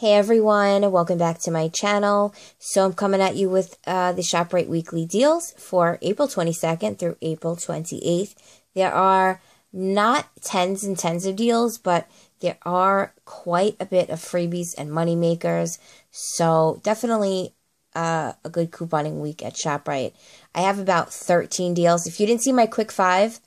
Hey everyone, welcome back to my channel. So I'm coming at you with uh, the ShopRite weekly deals for April 22nd through April 28th. There are not tens and tens of deals, but there are quite a bit of freebies and money makers. So definitely uh, a good couponing week at ShopRite. I have about 13 deals. If you didn't see my quick five,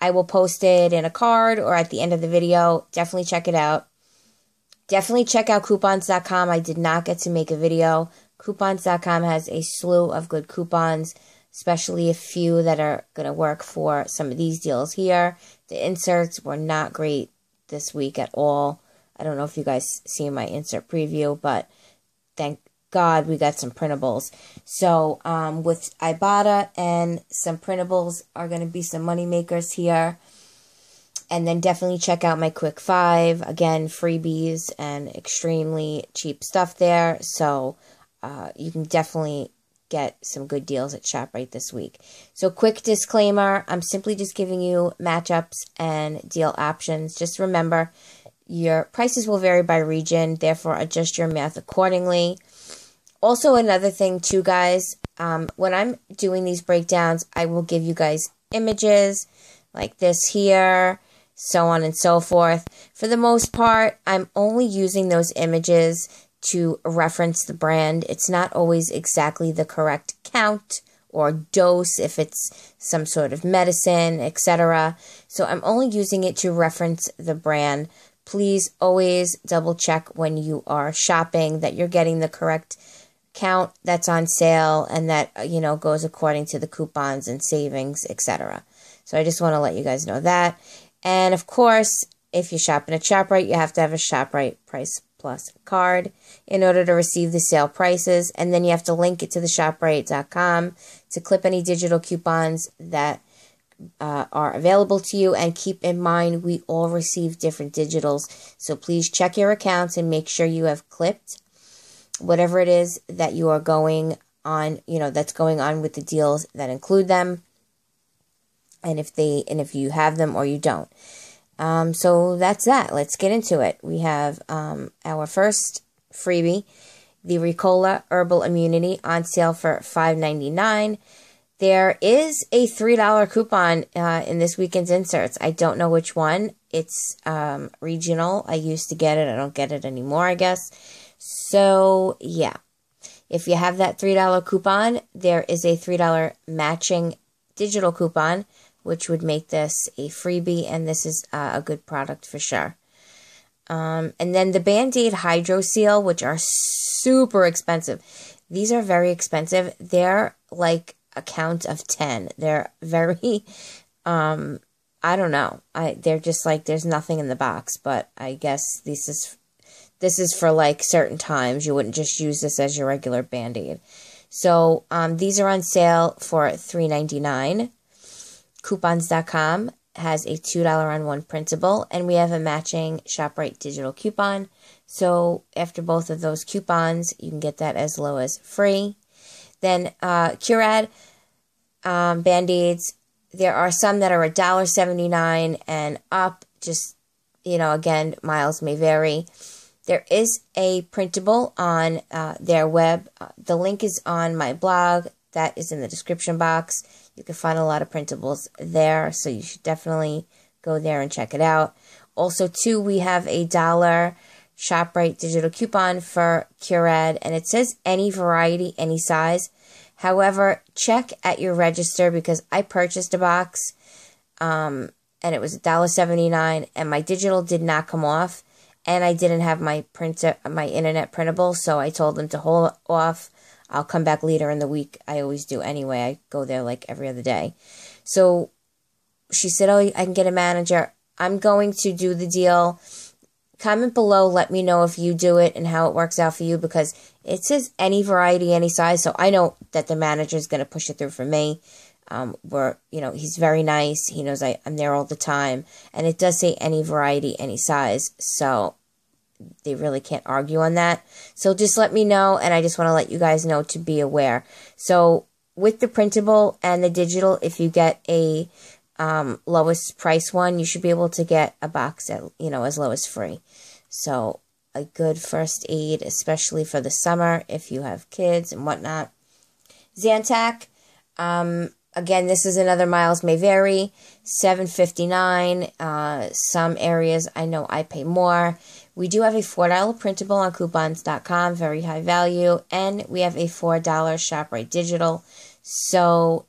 I will post it in a card or at the end of the video. Definitely check it out. Definitely check out coupons.com. I did not get to make a video. Coupons.com has a slew of good coupons, especially a few that are going to work for some of these deals here. The inserts were not great this week at all. I don't know if you guys see my insert preview, but thank God we got some printables. So um, with Ibotta and some printables are going to be some money makers here. And then definitely check out my Quick Five. Again, freebies and extremely cheap stuff there. So uh, you can definitely get some good deals at ShopRite this week. So, quick disclaimer I'm simply just giving you matchups and deal options. Just remember, your prices will vary by region, therefore, adjust your math accordingly. Also, another thing, too, guys, um, when I'm doing these breakdowns, I will give you guys images like this here, so on and so forth. For the most part, I'm only using those images to reference the brand. It's not always exactly the correct count or dose if it's some sort of medicine, etc. So I'm only using it to reference the brand. Please always double check when you are shopping that you're getting the correct count that's on sale and that uh, you know goes according to the coupons and savings, etc. So I just want to let you guys know that. And of course, if you shop in a ShopRite, you have to have a ShopRite Price Plus card in order to receive the sale prices. And then you have to link it to the ShopRite.com to clip any digital coupons that uh, are available to you. And keep in mind, we all receive different digitals. So please check your accounts and make sure you have clipped whatever it is that you are going on, you know, that's going on with the deals that include them and if they and if you have them or you don't. Um, so that's that. Let's get into it. We have um, our first freebie, the Ricola Herbal Immunity on sale for five ninety nine. There is a three dollar coupon uh, in this weekend's inserts. I don't know which one. It's um, regional. I used to get it. I don't get it anymore. I guess. So yeah, if you have that three dollar coupon, there is a three dollar matching digital coupon which would make this a freebie, and this is uh, a good product for sure. Um, and then the Band-Aid Hydro Seal, which are super expensive. These are very expensive. They're like a count of 10. They're very, um, I don't know. I, they're just like, there's nothing in the box, but I guess this is, this is for like certain times. You wouldn't just use this as your regular Band-Aid. So, um, these are on sale for three ninety nine. Coupons.com has a $2 on one printable, and we have a matching ShopRite digital coupon. So after both of those coupons, you can get that as low as free. Then uh, Curad um, Band-Aids, there are some that are $1.79 and up. Just, you know, again, miles may vary. There is a printable on uh, their web. Uh, the link is on my blog. That is in the description box. You can find a lot of printables there, so you should definitely go there and check it out. Also, too, we have a dollar ShopRite digital coupon for Curad, and it says any variety, any size. However, check at your register because I purchased a box, um, and it was $1.79, and my digital did not come off, and I didn't have my printer, my internet printable, so I told them to hold off I'll come back later in the week. I always do anyway. I go there like every other day. So she said, Oh, I can get a manager. I'm going to do the deal. Comment below. Let me know if you do it and how it works out for you because it says any variety, any size. So I know that the manager is going to push it through for me. Um, where, you know, he's very nice. He knows I, I'm there all the time. And it does say any variety, any size. So they really can't argue on that. So just let me know, and I just want to let you guys know to be aware. So with the printable and the digital, if you get a um, lowest price one, you should be able to get a box at you know as low as free. So a good first aid, especially for the summer if you have kids and whatnot. Zantac, um, again, this is another miles may vary. Seven fifty nine. Uh, some areas I know I pay more. We do have a four dollar printable on coupons.com, very high value, and we have a four dollar ShopRite digital. So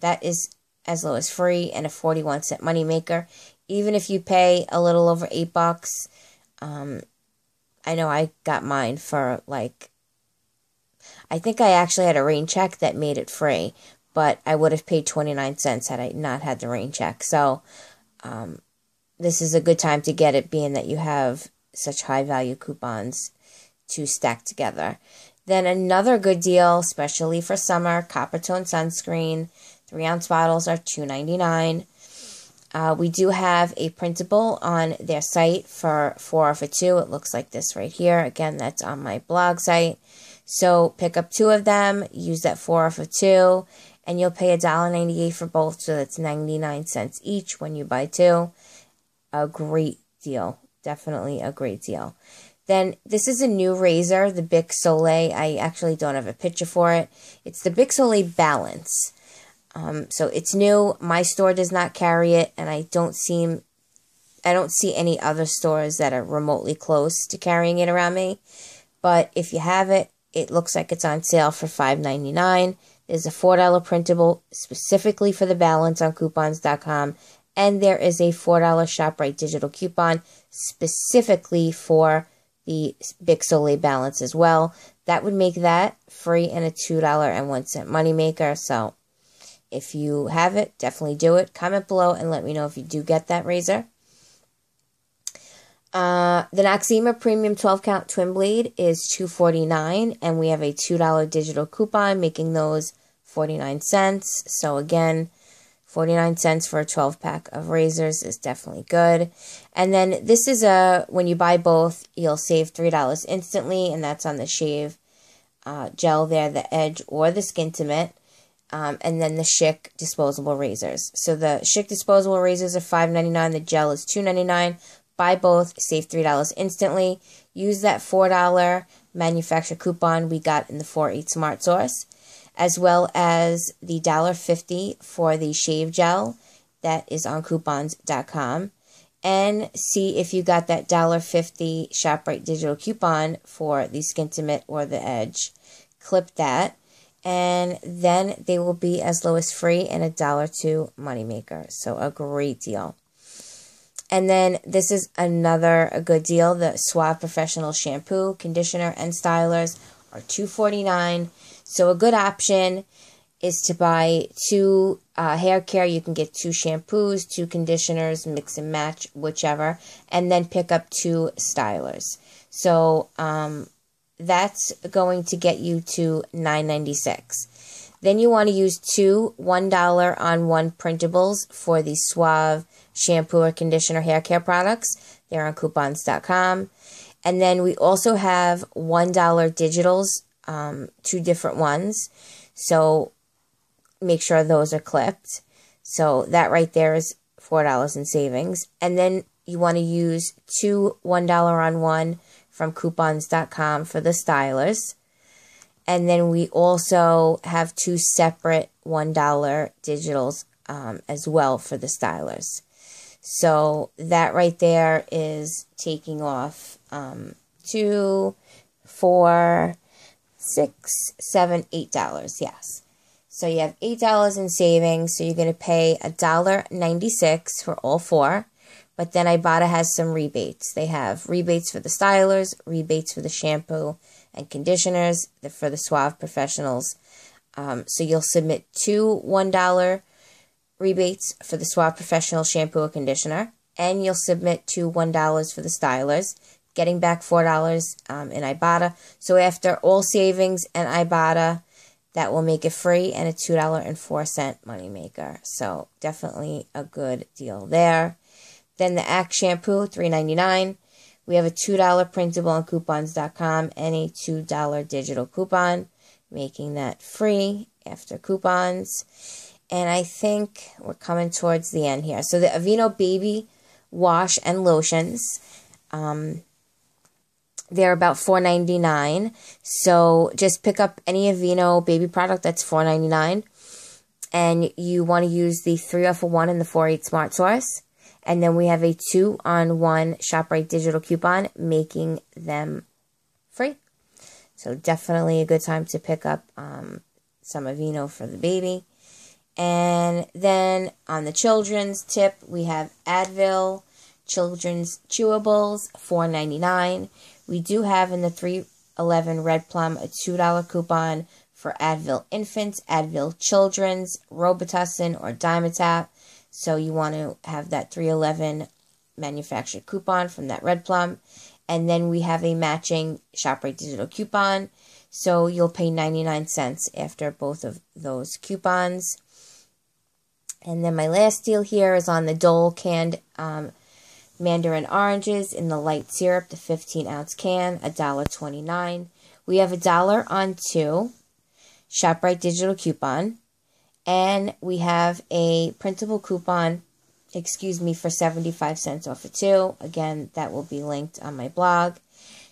that is as low as free and a 41 cent moneymaker. Even if you pay a little over eight bucks, um, I know I got mine for like, I think I actually had a rain check that made it free, but I would have paid 29 cents had I not had the rain check. So, um, this is a good time to get it, being that you have such high value coupons to stack together. Then another good deal, especially for summer, Coppertone sunscreen. Three ounce bottles are two ninety nine. Uh, we do have a printable on their site for four for two. It looks like this right here. Again, that's on my blog site. So pick up two of them, use that four for two, and you'll pay $1.98 for both. So that's 99 cents each when you buy two. A great deal. Definitely a great deal. Then this is a new razor, the Bic Soleil. I actually don't have a picture for it. It's the Bic Soleil Balance. Um, so it's new. My store does not carry it, and I don't seem, I don't see any other stores that are remotely close to carrying it around me. But if you have it, it looks like it's on sale for $5.99. There's a $4 printable specifically for the balance on coupons.com. And there is a $4 ShopRite digital coupon specifically for the Bic Soleil balance as well. That would make that free and a $2.01 moneymaker. So if you have it, definitely do it. Comment below and let me know if you do get that razor. Uh, the Noxzema Premium 12 count twin blade is $2.49 and we have a $2 digital coupon making those 49 cents. So again, 49 cents for a 12 pack of razors is definitely good. And then this is a, when you buy both, you'll save $3 instantly, and that's on the shave uh, gel there, the edge or the Skintimate um, and then the Schick disposable razors. So the Schick disposable razors are $5.99. The gel is $2.99. Buy both, save $3 instantly. Use that $4 manufacturer coupon we got in the 4-8 Smart Source, as well as the $1.50 for the shave gel that is on coupons.com. And see if you got that $1.50 ShopRite digital coupon for the Skintimate or the Edge. Clip that and then they will be as low as free and a dollar two moneymaker. So a great deal. And then this is another a good deal. The Suave Professional Shampoo, Conditioner, and Stylers are two forty nine. So a good option is to buy two uh, hair care. You can get two shampoos, two conditioners, mix and match, whichever, and then pick up two stylers. So um, that's going to get you to 9.96. Then you want to use two $1 on one printables for the Suave shampoo or conditioner hair care products. They're on coupons.com. And then we also have $1 digitals, um, two different ones. So make sure those are clipped. So that right there is $4 in savings. And then you want to use two $1 on one from coupons.com for the stylers. And then we also have two separate $1 digitals um, as well for the stylers. So that right there is taking off um, two, four, six, seven, eight dollars. Yes. So you have eight dollars in savings. So you're going to pay a dollar ninety six for all four. But then Ibotta has some rebates. They have rebates for the stylers, rebates for the shampoo and conditioners, for the Suave professionals. Um, so you'll submit two $1 rebates for the Suave professional shampoo or conditioner, and you'll submit two $1 for the stylers, getting back $4 um, in Ibotta. So after all savings and Ibotta, that will make it free and a $2.04 moneymaker. So definitely a good deal there. Then the Axe shampoo, $3.99. We have a $2 printable on coupons.com and a $2 digital coupon, making that free after coupons. And I think we're coming towards the end here. So the Aveeno Baby Wash and Lotions. Um, they're about four ninety nine. So just pick up any Aveeno baby product that's four ninety nine, and you want to use the three off of one and the four eight smart source. And then we have a two on one ShopRite digital coupon, making them free. So definitely a good time to pick up um, some Aveeno for the baby. And then on the children's tip, we have Advil children's chewables, four ninety nine. We do have in the 311 Red Plum a $2 coupon for Advil Infants, Advil Children's, Robitussin, or Dimetapp. So you want to have that 311 manufactured coupon from that Red Plum. And then we have a matching ShopRite digital coupon. So you'll pay 99 cents after both of those coupons. And then my last deal here is on the Dole canned um, mandarin oranges in the light syrup, the 15 ounce can, $1.29. We have a dollar on two ShopRite digital coupon. And we have a printable coupon, excuse me, for 75 cents off of two. Again, that will be linked on my blog.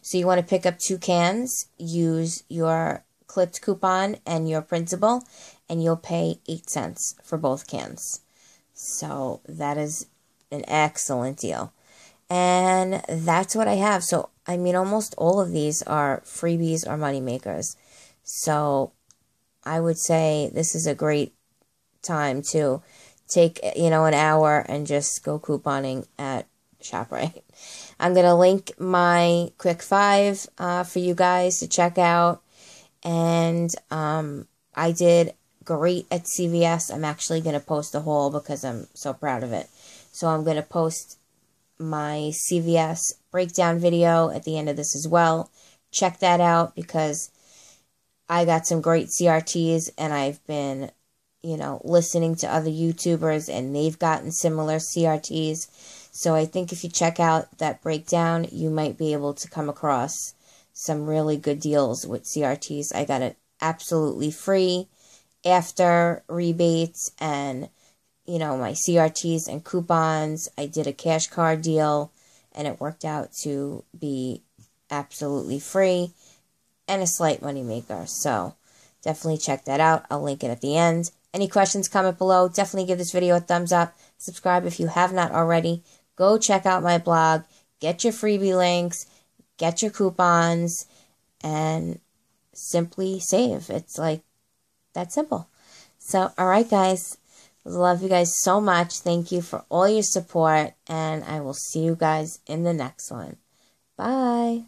So you want to pick up two cans, use your clipped coupon and your printable, and you'll pay 8 cents for both cans. So that is an excellent deal. And that's what I have. So, I mean, almost all of these are freebies or money makers. So, I would say this is a great time to take, you know, an hour and just go couponing at ShopRite. I'm going to link my quick five uh, for you guys to check out. And um, I did great at CVS. I'm actually going to post a haul because I'm so proud of it. So I'm going to post my CVS breakdown video at the end of this as well. Check that out because I got some great CRTs and I've been, you know, listening to other YouTubers and they've gotten similar CRTs. So I think if you check out that breakdown, you might be able to come across some really good deals with CRTs. I got it absolutely free after rebates and you know, my CRTs and coupons. I did a cash card deal and it worked out to be absolutely free and a slight money maker. So definitely check that out. I'll link it at the end. Any questions, comment below. Definitely give this video a thumbs up. Subscribe if you have not already. Go check out my blog. Get your freebie links. Get your coupons. And simply save. It's like that simple. So, all right, guys. Love you guys so much. Thank you for all your support, and I will see you guys in the next one. Bye.